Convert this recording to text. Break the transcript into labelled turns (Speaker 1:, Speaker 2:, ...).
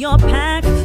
Speaker 1: your pack.